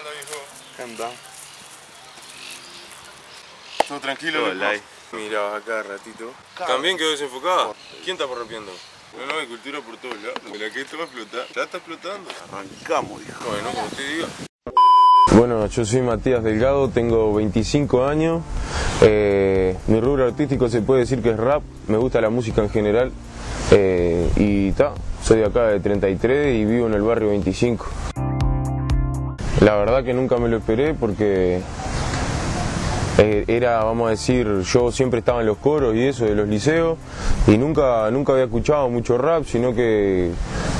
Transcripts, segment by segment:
anda, viejo? ¿Qué anda? ¿Todo tranquilo? Hola. Mira, acá ratito. ¿También quedó desenfocada? ¿Quién está rompiendo? No, no, hay cultura por todos lados. Mira que esto va a explotar. Ya está explotando. Arrancamos, hijo. Bueno, como usted diga. Bueno, yo soy Matías Delgado, tengo 25 años. Eh, mi rubro artístico se puede decir que es rap, me gusta la música en general. eh, y ta, soy de acá de 33 y vivo en el barrio 25. La verdad que nunca me lo esperé porque eh, era, vamos a decir, yo siempre estaba en los coros y eso de los liceos y nunca, nunca había escuchado mucho rap, sino que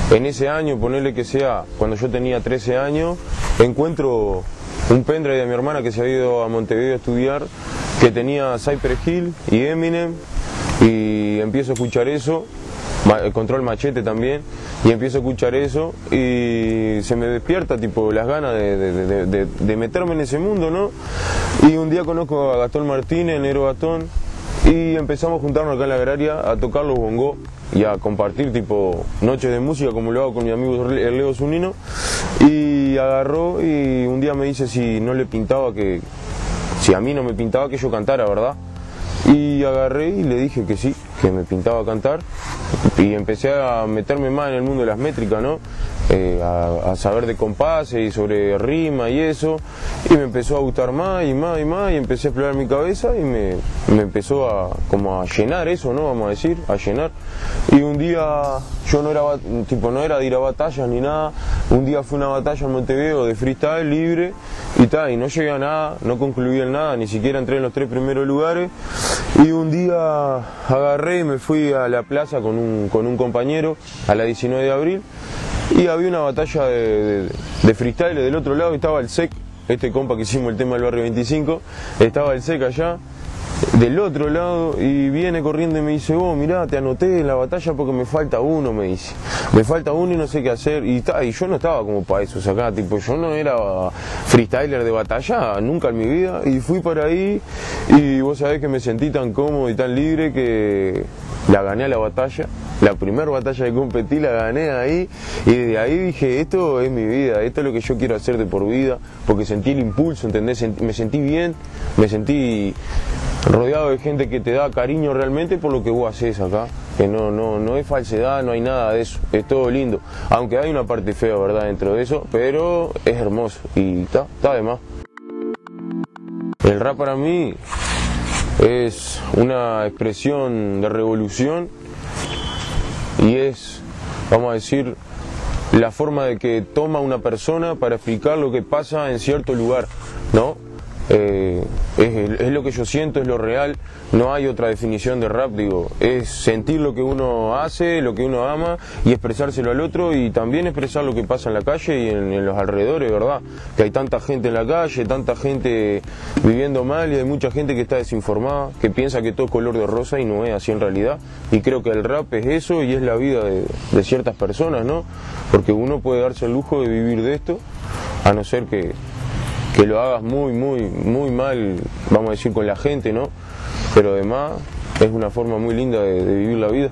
en ese año, ponerle que sea, cuando yo tenía 13 años, encuentro un pendrive de mi hermana que se había ido a Montevideo a estudiar, que tenía Cypress Hill y Eminem, y empiezo a escuchar eso, Control Machete también, y empiezo a escuchar eso y se me despierta tipo las ganas de, meterme en ese mundo, ¿no? Y un día conozco a Gastón Martínez, Negro Gastón, y empezamos a juntarnos acá en la agraria a tocar los bongos y a compartir tipo noches de música como lo hago con mi amigo el Leo Zunino. Y agarró y un día me dice si no le pintaba que, si a mí no me pintaba que yo cantara, ¿verdad? Y agarré y le dije que sí, que me pintaba cantar. Y empecé a meterme más en el mundo de las métricas, ¿no? Eh, a, saber de compases y sobre rima y eso. Y me empezó a gustar más y más y más y empecé a explorar mi cabeza y me, me empezó a como a llenar eso, ¿no? Vamos a decir, a llenar. Y un día yo no era, tipo, no era de ir a batallas ni nada. Un día fue una batalla en Montevideo de freestyle libre y tal, y no llegué a nada, no concluí en nada, ni siquiera entré en los tres primeros lugares. Y un día agarré y me fui a la plaza con un, con un compañero a la 19 de abril. Y había una batalla de, de, de freestyle del otro lado, estaba el SEC, este compa que hicimos el tema del barrio 25, estaba el SEC allá del otro lado y viene corriendo y me dice, vos mirá, te anoté en la batalla porque me falta uno, me dice. Me falta uno y no sé qué hacer. Y, y yo no estaba como para eso, o acá, tipo, yo no era freestyler de batalla, nunca en mi vida. Y fui para ahí y vos sabés que me sentí tan cómodo y tan libre que la gané a la batalla. La primera batalla que competí la gané ahí y desde ahí dije, esto es mi vida, esto es lo que yo quiero hacer de por vida, porque sentí el impulso, ¿entendés? Me sentí bien, me sentí rodeado de gente que te da cariño realmente por lo que vos haces acá. Que no, no, no es falsedad, no hay nada de eso, es todo lindo. Aunque hay una parte fea, ¿verdad?, dentro de eso, pero es hermoso y está, está de más. El rap para mí es una expresión de revolución y es, vamos a decir, la forma de que toma una persona para explicar lo que pasa en cierto lugar, ¿no? Eh, es, es lo que yo siento, es lo real, no hay otra definición de rap, digo, es sentir lo que uno hace, lo que uno ama y expresárselo al otro y también expresar lo que pasa en la calle y en, los alrededores, ¿verdad? Que hay tanta gente en la calle, tanta gente viviendo mal y hay mucha gente que está desinformada, que piensa que todo es color de rosa y no es así en realidad. Y creo que el rap es eso y es la vida de ciertas personas, ¿no? Porque uno puede darse el lujo de vivir de esto, a no ser que, que lo hagas muy, muy, muy mal, vamos a decir, con la gente, ¿no? Pero además es una forma muy linda de, vivir la vida,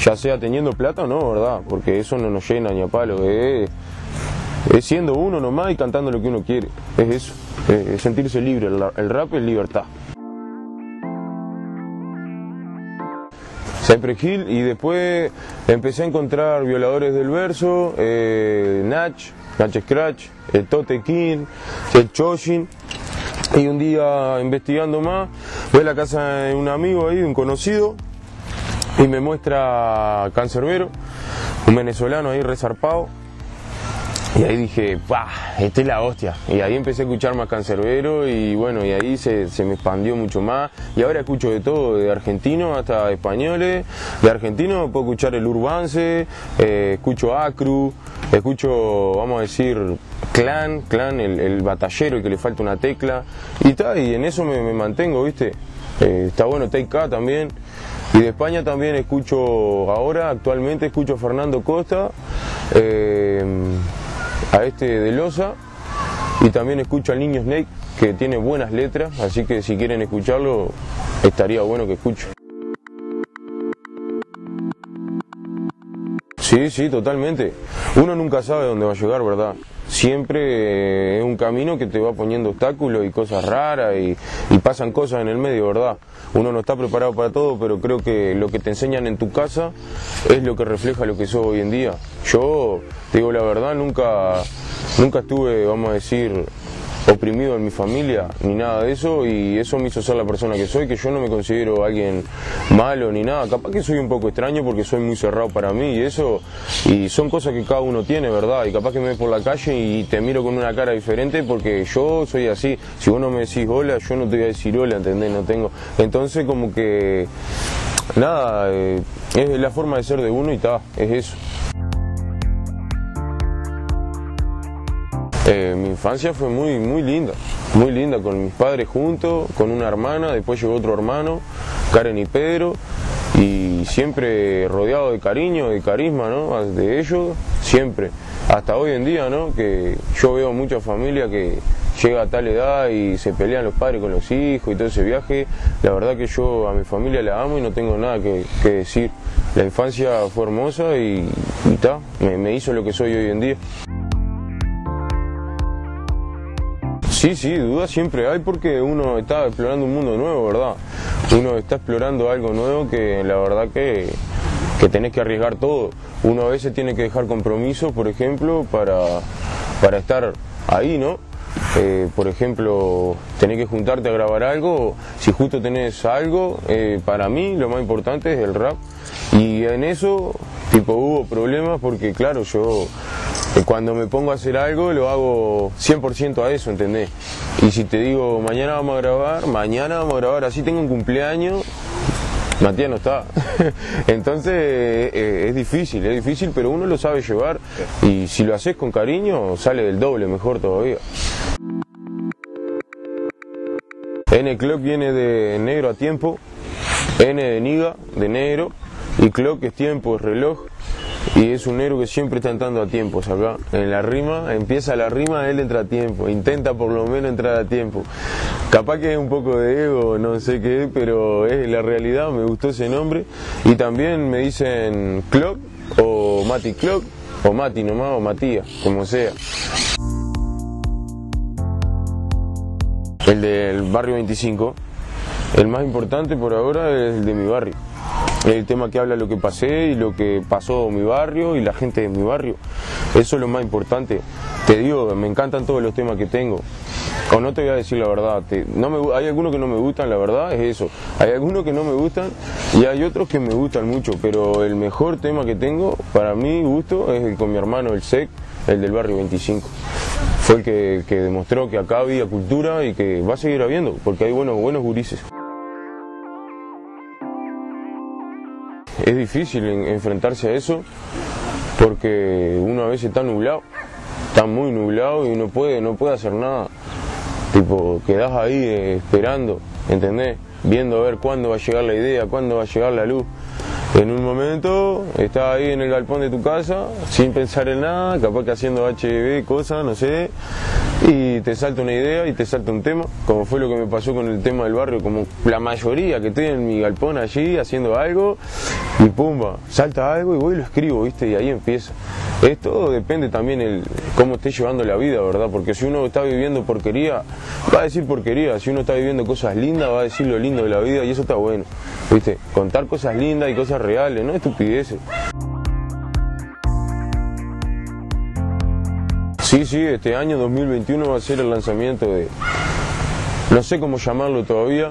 ya sea teniendo plata o no, ¿verdad? Porque eso no nos llena ni a palo, es, siendo uno nomás y cantando lo que uno quiere, es eso, es, sentirse libre, el, el rap es libertad. Cypress Hill y después empecé a encontrar violadores del verso, eh, Natch, Natch Scratch, el Tote King, el Choshin. Y un día investigando más, voy a la casa de un amigo ahí, un conocido, y me muestra Cancerbero, un venezolano ahí resarpado. Y ahí dije, ¡pah! Esta es la hostia. Y ahí empecé a escuchar más cancerbero y bueno, y ahí se, se me expandió mucho más. Y ahora escucho de todo, de argentino hasta españoles. De argentino puedo escuchar el Urbance, eh, escucho Acru, escucho, vamos a decir, Clan, Clan, el, batallero, el que le falta una tecla. Y tal, y en eso me, mantengo, ¿viste? Eh, está bueno Take K también. Y de España también escucho ahora, actualmente escucho a Fernando Costa, eh, a este de Loza y también escucho al niño Snake que tiene buenas letras, así que si quieren escucharlo estaría bueno que escuchen. Sí, sí, totalmente. Uno nunca sabe dónde va a llegar, ¿verdad? Siempre es un camino que te va poniendo obstáculos y cosas raras y, y pasan cosas en el medio, ¿verdad? Uno no está preparado para todo, pero creo que lo que te enseñan en tu casa es lo que refleja lo que sos hoy en día. Yo, te digo la verdad, nunca, nunca estuve, vamos a decir, oprimido en mi familia ni nada de eso y eso me hizo ser la persona que soy, que yo no me considero alguien malo ni nada, capaz que soy un poco extraño porque soy muy cerrado para mí y eso y son cosas que cada uno tiene, ¿verdad? Y capaz que me ves por la calle y te miro con una cara diferente porque yo soy así, si vos no me decís hola, yo no te voy a decir hola, ¿entendés? No tengo, entonces como que nada, eh, es la forma de ser de uno y está, es eso. Eh, mi infancia fue muy, muy linda, muy linda, con mis padres juntos, con una hermana, después llegó otro hermano, Karen y Pedro, y siempre rodeado de cariño, de carisma, ¿no? De ellos, siempre. Hasta hoy en día, ¿no? Que yo veo mucha familia que llega a tal edad y se pelean los padres con los hijos y todo ese viaje. La verdad que yo a mi familia la amo y no tengo nada que, decir. La infancia fue hermosa y, y me, me hizo lo que soy hoy en día. Sí, sí, dudas siempre hay porque uno está explorando un mundo nuevo, ¿verdad? Uno está explorando algo nuevo que la verdad que, que tenés que arriesgar todo. Uno a veces tiene que dejar compromisos, por ejemplo, para, para estar ahí, ¿no? Eh, por ejemplo, tenés que juntarte a grabar algo, si justo tenés algo, eh, para mí lo más importante es el rap. Y en eso, tipo, hubo problemas porque, claro, yo cuando me pongo a hacer algo lo hago 100% a eso, ¿entendés? Y si te digo, mañana vamos a grabar, mañana vamos a grabar, así tengo un cumpleaños, Matías no está. Entonces eh, es difícil, es difícil, pero uno lo sabe llevar y si lo haces con cariño sale del doble, mejor todavía. N Clock viene de negro a tiempo, N de niga, de negro, y clock es tiempo, es reloj, y es un negro que siempre está entrando a tiempo acá. En la rima, empieza la rima, él entra a tiempo, intenta por lo menos entrar a tiempo. Capaz que es un poco de ego, no sé qué, pero es la realidad, me gustó ese nombre. Y también me dicen Clock o Mati Clock o Mati nomás o Matías, como sea. El del barrio 25, el más importante por ahora es el de mi barrio el tema que habla lo que pasé y lo que pasó mi barrio y la gente de mi barrio. Eso es lo más importante. Te digo, me encantan todos los temas que tengo. O no te voy a decir la verdad. no me, hay algunos que no me gustan, la verdad es eso. Hay algunos que no me gustan y hay otros que me gustan mucho. Pero el mejor tema que tengo, para mi gusto, es el con mi hermano, el SEC, el del barrio 25. Fue el que, que demostró que acá había cultura y que va a seguir habiendo, porque hay buenos, buenos gurises. Es difícil enfrentarse a eso porque uno a veces está nublado, está muy nublado y no puede, no puede hacer nada. Tipo, quedás ahí eh, esperando, ¿entendés? Viendo a ver cuándo va a llegar la idea, cuándo va a llegar la luz. En un momento estás ahí en el galpón de tu casa, sin pensar en nada, capaz que haciendo HB, cosas, no sé, y te salta una idea y te salta un tema, como fue lo que me pasó con el tema del barrio, como la mayoría que estoy en mi galpón allí haciendo algo y pumba, salta algo y voy y lo escribo, ¿viste? Y ahí empieza. Esto depende también el cómo estés llevando la vida, ¿verdad? Porque si uno está viviendo porquería, va a decir porquería, si uno está viviendo cosas lindas, va a decir lo lindo de la vida y eso está bueno, ¿viste? Contar cosas lindas y cosas reales, no estupideces. Sí, sí, este año 2021 va a ser el lanzamiento de, no sé cómo llamarlo todavía,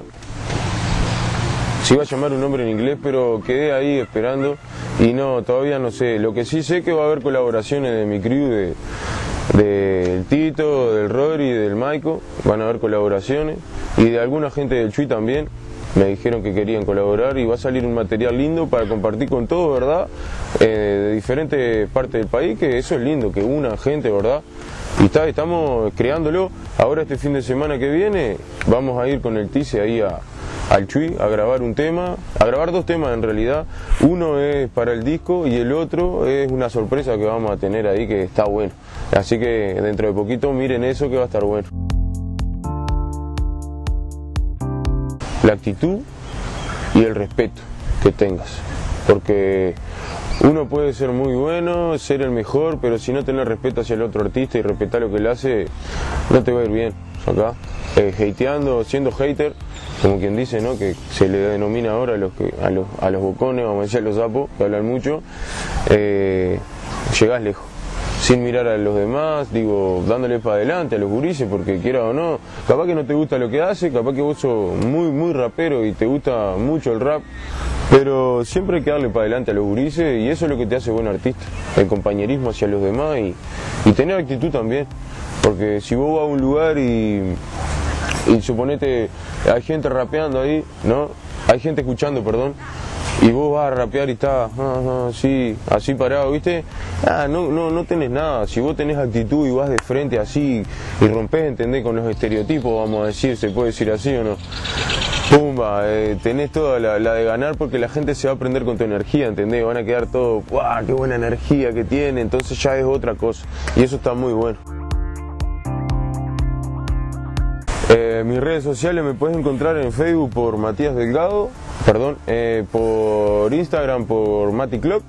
si va a llamar un nombre en inglés, pero quedé ahí esperando y no, todavía no sé. Lo que sí sé que va a haber colaboraciones de mi crew, de, del Tito, del Rory, del Maiko, van a haber colaboraciones y de alguna gente del Chuy también. Me dijeron que querían colaborar y va a salir un material lindo para compartir con todos, ¿verdad? Eh, de diferentes partes del país, que eso es lindo, que una gente, ¿verdad? Y está, estamos creándolo. Ahora este fin de semana que viene vamos a ir con el Tice ahí a, al Chuy a grabar un tema, a grabar dos temas en realidad. Uno es para el disco y el otro es una sorpresa que vamos a tener ahí que está bueno. Así que dentro de poquito miren eso que va a estar bueno. La actitud y el respeto que tengas. Porque uno puede ser muy bueno, ser el mejor, pero si no tenés respeto hacia el otro artista y respetar lo que él hace, no te va a ir bien. Acá, eh, hateando, siendo hater, como quien dice, ¿no? Que se le denomina ahora a los, que, a los, a los bocones, vamos a decir a los sapos, que hablan mucho, eh, llegás lejos sin mirar a los demás, digo, dándole para adelante a los gurises, porque quiera o no, capaz que no te gusta lo que hace, capaz que vos sos muy, muy rapero y te gusta mucho el rap, pero siempre hay que darle para adelante a los gurises y eso es lo que te hace buen artista, el compañerismo hacia los demás y, tener actitud también, porque si vos vas a un lugar y, y suponete, hay gente rapeando ahí, ¿no? Hay gente escuchando, perdón, y vos vas a rapear y estás así, así parado, ¿viste? Ah, no, no, no tenés nada. Si vos tenés actitud y vas de frente así y rompés, ¿entendés? Con los estereotipos, vamos a decir, se puede decir así o no. Pumba, eh, tenés toda la, de ganar porque la gente se va a aprender con tu energía, ¿entendés? Van a quedar todo, ¡guau! ¡Qué buena energía que tiene! Entonces ya es otra cosa. Y eso está muy bueno. Eh, mis redes sociales me puedes encontrar en Facebook por Matías Delgado perdón, eh, por Instagram por Mati Clock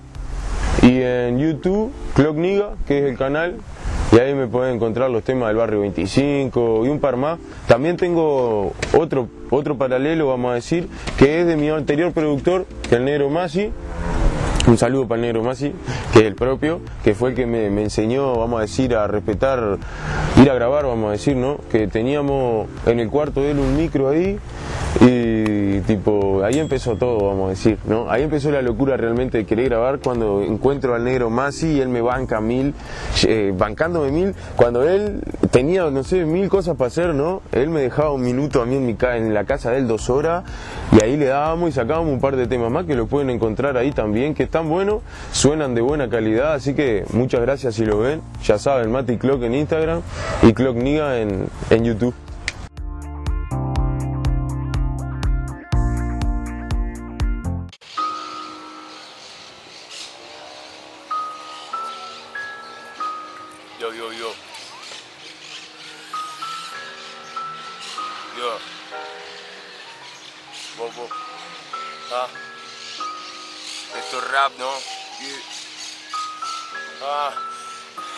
y en YouTube Clock Niga, que es el canal, y ahí me pueden encontrar los temas del barrio 25 y un par más. También tengo otro, otro paralelo, vamos a decir, que es de mi anterior productor, que el negro Masi, un saludo para el negro Masi, que es el propio, que fue el que me, enseñó, vamos a decir, a respetar, ir a grabar, vamos a decir, ¿no? Que teníamos en el cuarto de él un micro ahí y tipo, ahí empezó todo, vamos a decir, ¿no? Ahí empezó la locura realmente de querer grabar cuando encuentro al negro Masi y él me banca mil, eh, bancándome mil, cuando él tenía, no sé, mil cosas para hacer, ¿no? Él me dejaba un minuto a mí en, mi en la casa de él dos horas y ahí le dábamos y sacábamos un par de temas más que lo pueden encontrar ahí también, que están buenos, suenan de buena calidad, así que muchas gracias si lo ven, ya saben, Mati Clock en Instagram y Clock Niga en, en YouTube. Yo, yo, yo. Yo. Bobo. Ah. Esto es rap, ¿no? Ah.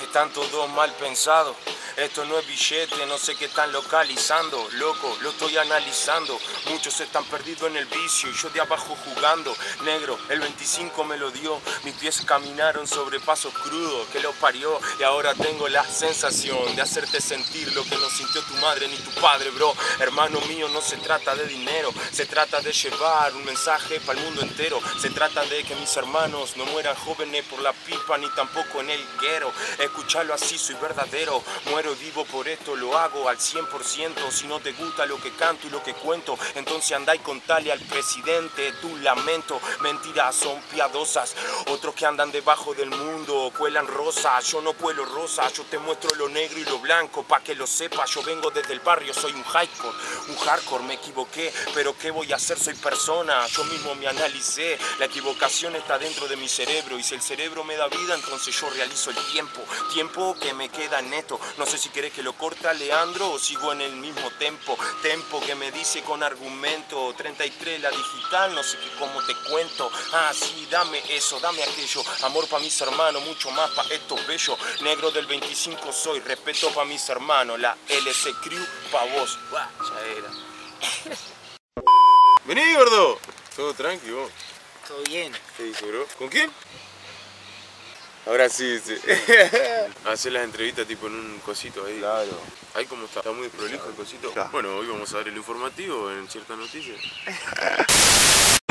Están todos mal pensados. Esto no es billete, no sé qué están localizando. Loco, lo estoy analizando. Muchos están perdidos en el vicio y yo de abajo jugando. Negro, el 25 me lo dio. Mis pies caminaron sobre pasos crudos que lo parió. Y ahora tengo la sensación de hacerte sentir lo que no sintió tu madre ni tu padre, bro. Hermano mío, no se trata de dinero. Se trata de llevar un mensaje para el mundo entero. Se trata de que mis hermanos no mueran jóvenes por la pipa ni tampoco en el guero. Escucharlo así, soy verdadero. Muero vivo por esto, lo hago al 100%. Si no te gusta lo que canto y lo que cuento, entonces andá y contale al presidente tu lamento. Mentiras son piadosas, otros que andan debajo del mundo cuelan rosas. Yo no cuelo rosas, yo te muestro lo negro y lo blanco, pa' que lo sepas. Yo vengo desde el barrio, soy un hardcore, un hardcore, me equivoqué, pero ¿qué voy a hacer? Soy persona, yo mismo me analicé. La equivocación está dentro de mi cerebro y si el cerebro me da vida, entonces yo realizo el tiempo, tiempo que me queda neto. No sé si quieres que lo corta Leandro o sigo en el mismo tempo. Tempo que me dice con argumento. 33 la digital, no sé qué cómo te cuento. Ah, sí, dame eso, dame aquello. Amor para mis hermanos, mucho más para estos bellos. Negro del 25 soy, respeto para mis hermanos. La LC Crew pa' vos. ya era. Vení, gordo. Todo tranquilo. Todo bien. ¿Qué dice, bro? ¿Con quién? Ahora sí, sí. Hacer las entrevistas tipo en un cosito ahí. Claro. Ahí como está, está muy prolijo el cosito. Bueno, hoy vamos a ver el informativo en ciertas noticias.